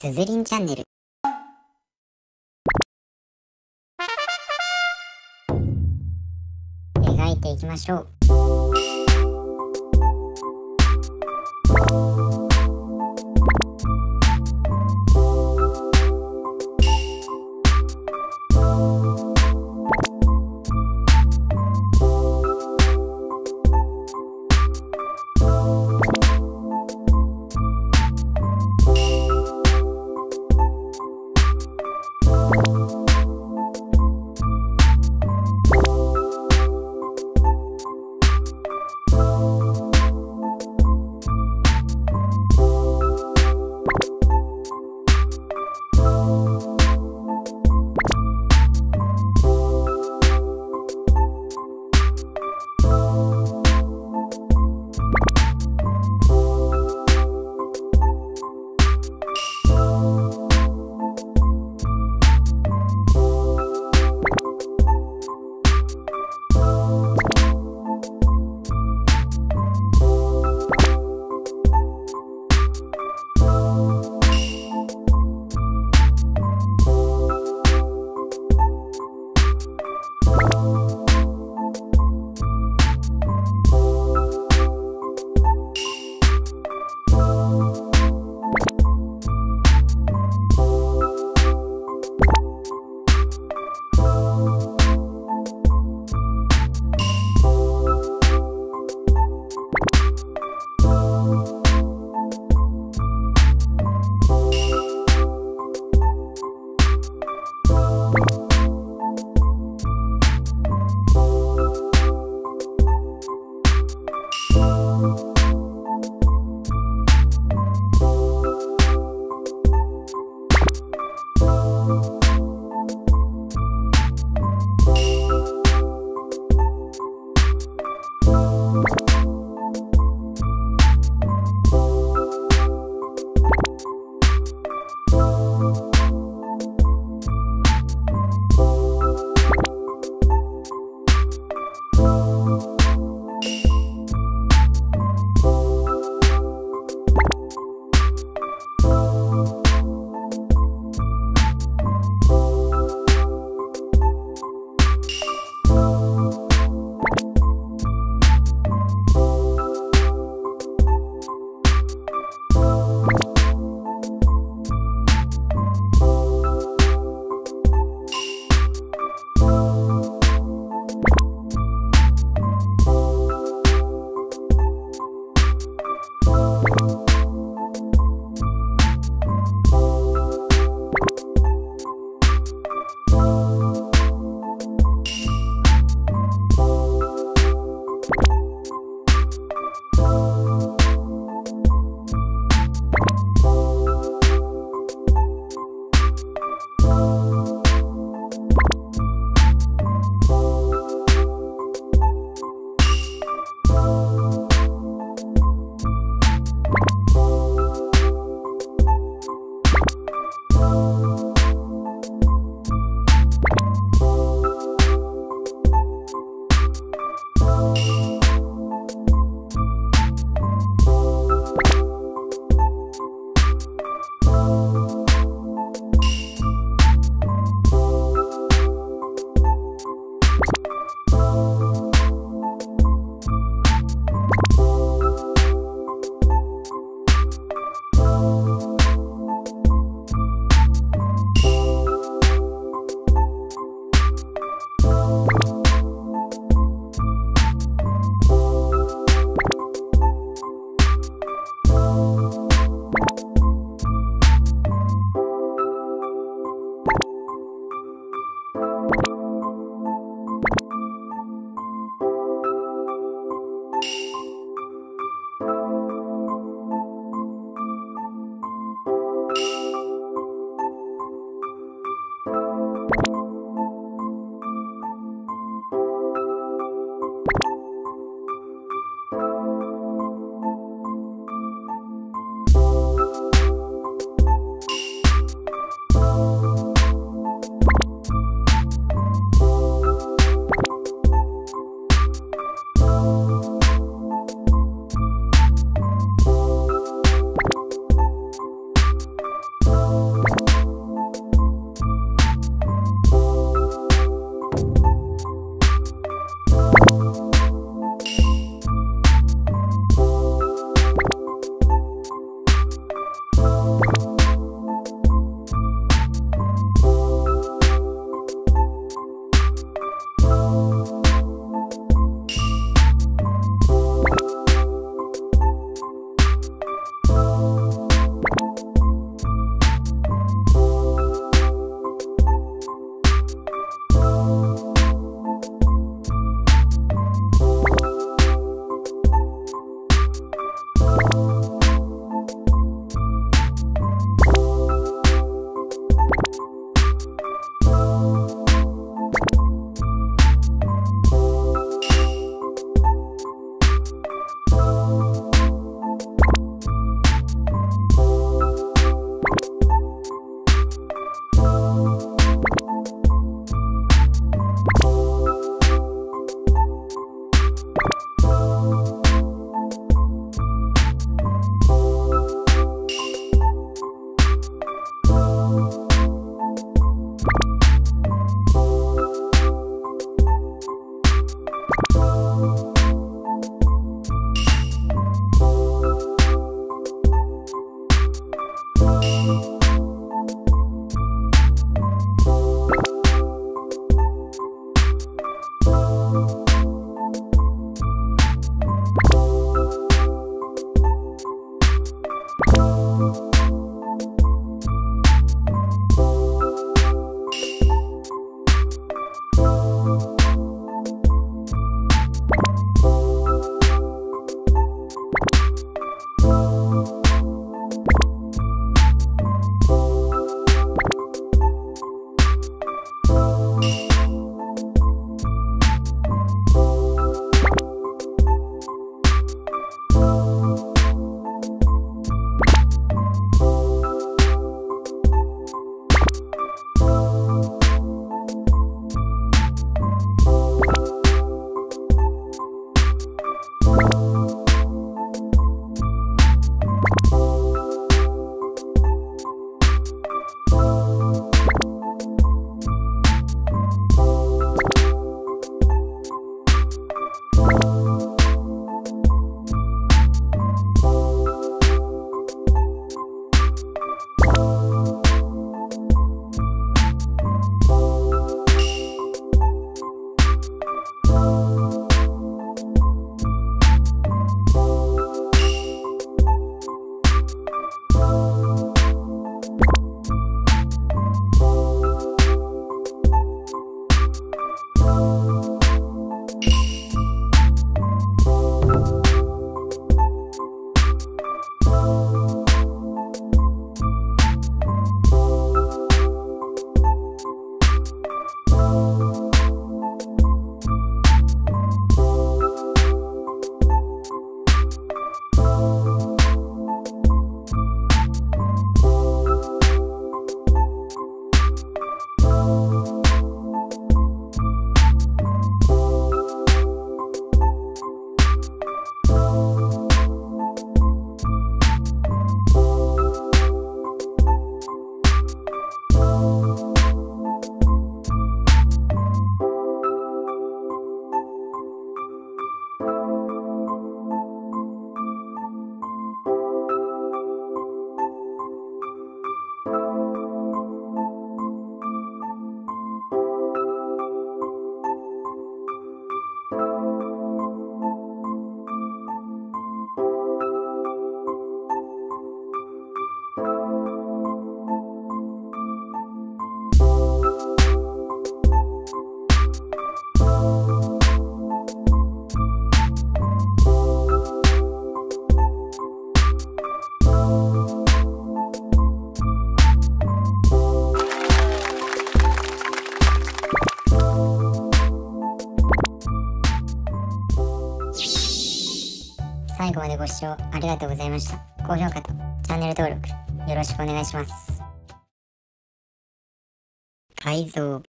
すずりんチャンネル。描いていきましょう。最後までご視聴ありがとうございました。高評価とチャンネル登録よろしくお願いします。改造